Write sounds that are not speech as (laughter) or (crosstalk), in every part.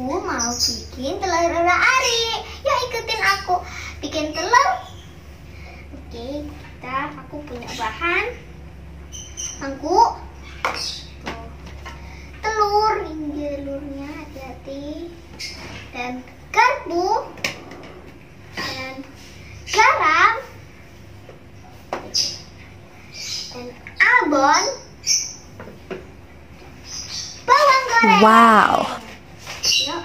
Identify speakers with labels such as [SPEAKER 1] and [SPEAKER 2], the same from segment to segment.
[SPEAKER 1] Aku mau bikin telur ora ari. Ya ikutin aku. Bikin telur. Oke, kita aku punya bahan. Mangkuk. Telur, ini telurnya hati-hati. Dan garpu. Dan garam. Dan abon. Bawang goreng.
[SPEAKER 2] Wow.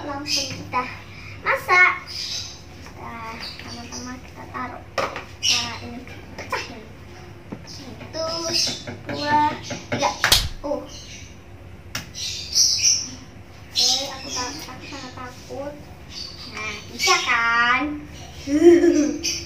[SPEAKER 1] Langsung kita masak. Nah, teman-teman kita taruh. Nah, ini pecahin. Satu, dua, tiga. Oh. Oke, aku takut, aku sangat takut. Nah, bisa kan? (laughs)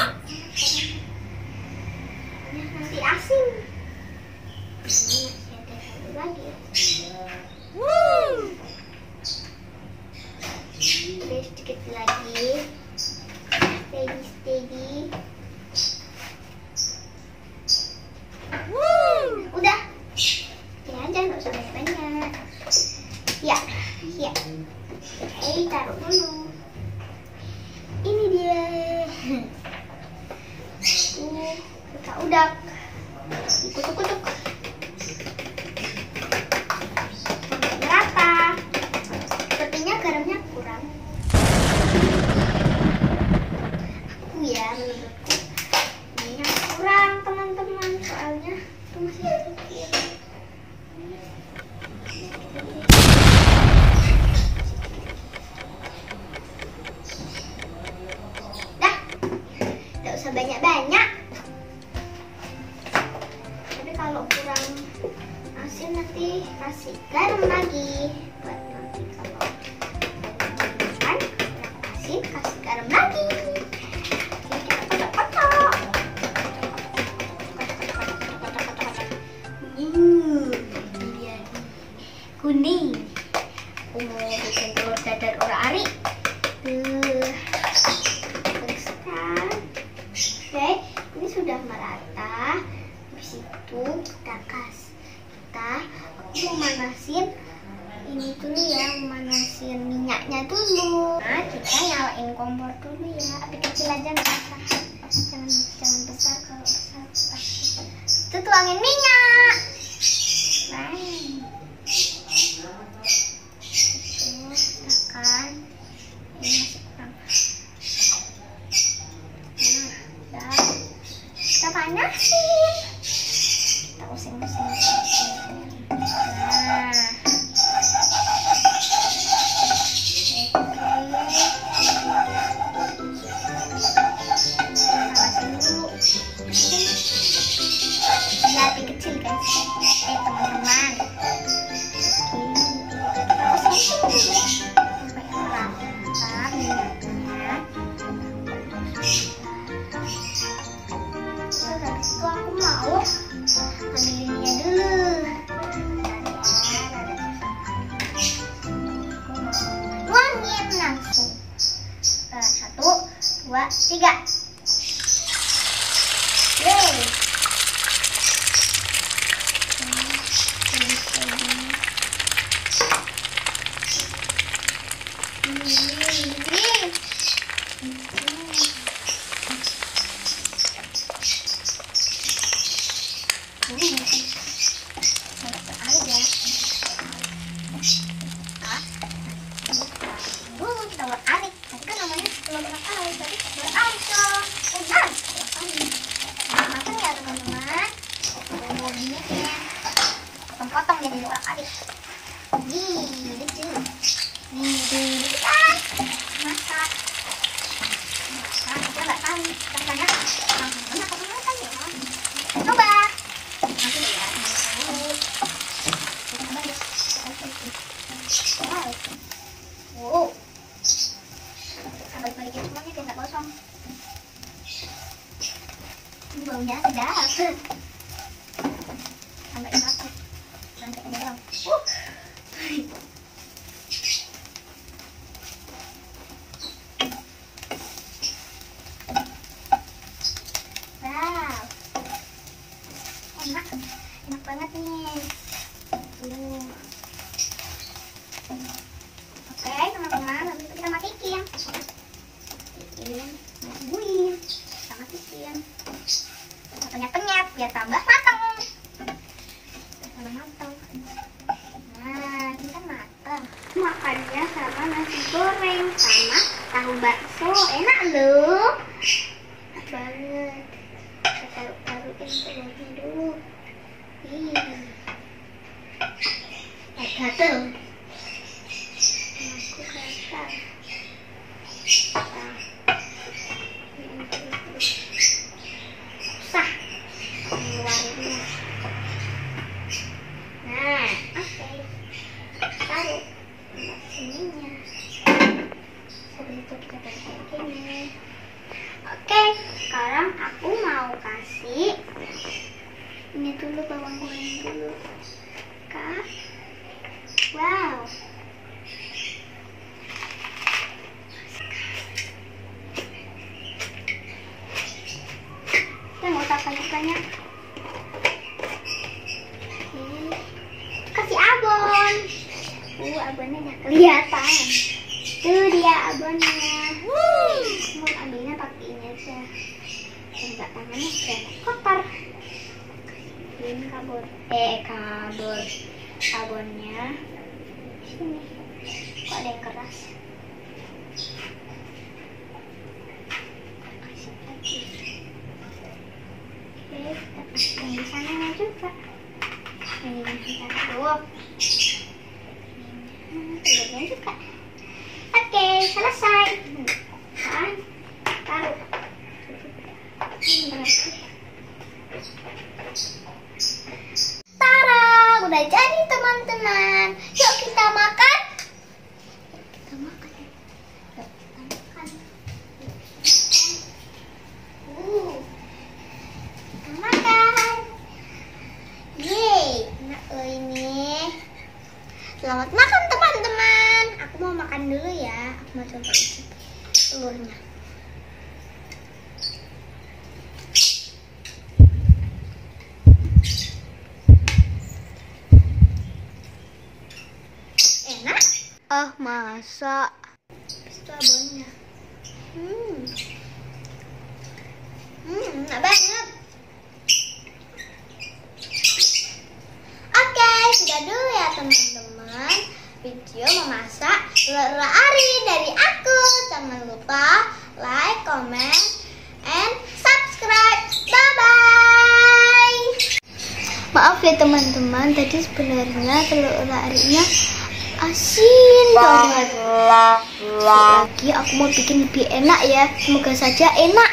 [SPEAKER 1] kita udah. Kalau kurang asin nanti kasih garam lagi. Buat nanti kalau kan kurang asin kasih garam lagi. Oke, kita kotak-kotak. Kotak-kotak-kotak-kotak-kotak-kotak. Hmm, ini dia nih. kuning. Aku mau bikin telur dadar ora ari. Tuh, teruskan. Oke, ini sudah merata. Habis itu kita kas, kita aku mau manasin ini dulu ya, manasin minyaknya dulu. Nah, kita nyalain kompor dulu ya. Api kecil aja nggak apa. Jangan jangan besar kalau besar pasti. Itu tuangin minyak. Satu, dua, tiga. Yeay. Uh, telur arik. Tapi kan namanya telur arik, tapi telur arik wow balik-balikin semuanya biar nggak gosong ini sedap uh. wow. Enak. Enak banget nih uh. oke teman-teman habis itu kita matikan matikin buih kita matikin kita penyet-penyet biar tambah matang biar tambah matang nah ini kan matang makannya sama nasi goreng sama tahu bakso enak loh enak banget kita taruh-taruhin telurnya dulu ih eh gatel aku gatel susah ngeluarinnya nah oke taruh sininya habis itu kita taruh kayak gini oke sekarang aku mau kasih ini dulu bawang goreng dulu kak wow kita nggak usah banyak-banyak Oke. kasih abon uh abonnya nggak kelihatan. Itu dia abonnya mau ambilnya pakai ini aja. Enggak tangannya sudah kotor. Ini kabur. Eh kabur. Abonnya sini. Kok ada yang keras kasih lagi Oke, kita kasih yang di sananya juga. Ini kita tutup. Ini telurnya juga. Oke, selesai. Kan, taruh. Ini berarti. Tara, udah jadi teman-teman. Yuk kita makan. Kita makan. Yuk kita makan. Uh. Kita makan. Yeay, enak loh ini. Selamat makan teman-teman. Aku mau makan dulu ya. Aku mau coba icip telurnya. Enak? Ah, masa? Itu abonnya. Hmm. Hmm, enak banget. Oke, sudah dulu ya teman-teman video memasak telur ari dari aku. Jangan lupa like, comment, and subscribe. Bye bye. Maaf ya teman-teman, tadi sebenarnya telur arinya asin banget. Lagi aku mau bikin lebih enak ya. Semoga saja enak.